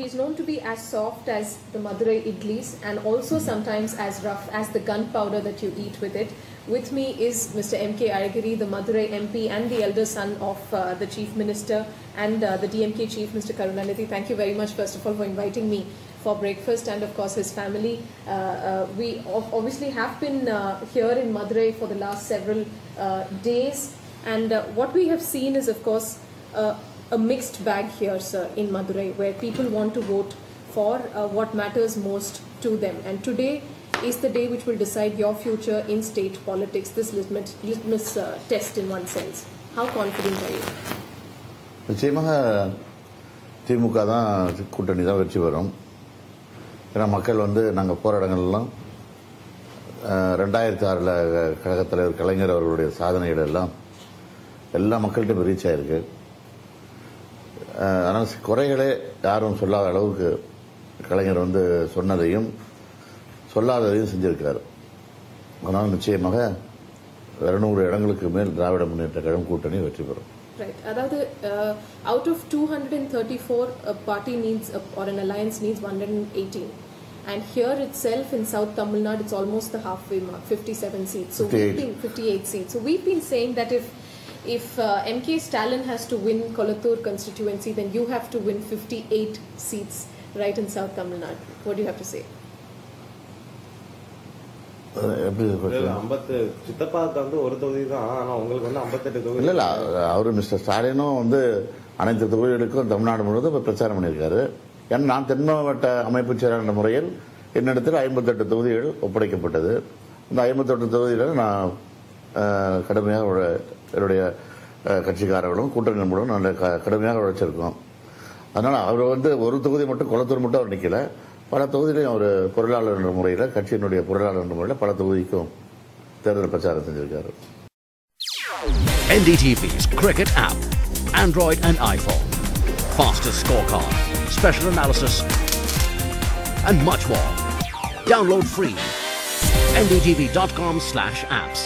He's known to be as soft as the Madurai idlis and also sometimes as rough as the gunpowder that you eat with it. With me is Mr. M.K. Aragiri, the Madurai MP and the elder son of uh, the Chief Minister and uh, the DMK Chief, Mr. Karunanidhi. Thank you very much, first of all, for inviting me for breakfast and, of course, his family. Uh, uh, we obviously have been uh, here in Madurai for the last several uh, days. And what we have seen is, of course, a mixed bag here, sir, in Madurai, where people want to vote for uh, what matters most to them. And today is the day which will decide your future in state politics, this litmus, litmus uh, test in one sense. How confident are you? நிச்சயமாக திமுக தான் கூட்டணி தான் வெற்றி பெறும் ஏன்னா மக்கள் வந்து நாங்கள் போராட்டங்கள்லாம் ரெண்டாயிரத்தி ஆறில் கழகத் தலைவர் கலைஞர் அவர்களுடைய சாதனைகள் எல்லாம் எல்லா மக்கள்கிட்டும் ரீச் ஆயிருக்கு ஆனால் குறைகளே யாரும் சொல்லாத அளவுக்கு கலைஞர் வந்து சொன்னதையும் சொல்லாததையும் செஞ்சிருக்காரு அதனால் நிச்சயமாக இருநூறு இடங்களுக்கு மேல் திராவிட முன்னேற்ற கழகம் கூட்டணி வெற்றி பெறும் Right. Aதாவது, uh, out of 234, a party needs, a, or an alliance needs 118. And here itself in South Tamil Nadu, it's almost the halfway mark, 57 seats. So we've 58. been 58 seats. So we've been saying that if if uh, MK Stalin has to win Kolathur constituency, then you have to win 58 seats right in South Tamil Nadu. What do you have to say? எப்படி இல்ல, அவர் mister ஸ்டாலினும் வந்து அனைத்து தொகுதிகளுக்கும் தமிழ்நாடு முழுவதும் இப்ப பிரச்சாரம் பண்ணியிருக்காரு ஏன்னா நான் தென் மாவட்ட அமைப்பு செயலாளர் முறையில் என்னிடத்தில் ஐம்பத்தெட்டு தொகுதிகள் ஒப்படைக்கப்பட்டது இந்த ஐம்பத்தெட்டு தொகுதிகளை நான் கடுமையாக என்னுடைய கட்சிக்காரர்களும் கூட்டணி நண்பர்களும் நல்ல க- கடுமையாக உழைச்சிருக்கோம் அதனால் அவர் வந்து ஒரு தொகுதி மட்டும் குளத்தூர் மட்டும் அவர் நிற்கல பல தொகுதியிலையும் அவர் பொருளாளர் என்ற முறையில் கட்சியினுடைய பொருளாளர் என்ற முறையில் பல தொகுதிக்கும் தேர்தல் பிரச்சாரம் செஞ்சிருக்காரு NDTV's Cricket app. Android and iPhone. Fastest scorecard. Special analysis. And much more. Download free. ndtv.com slash apps.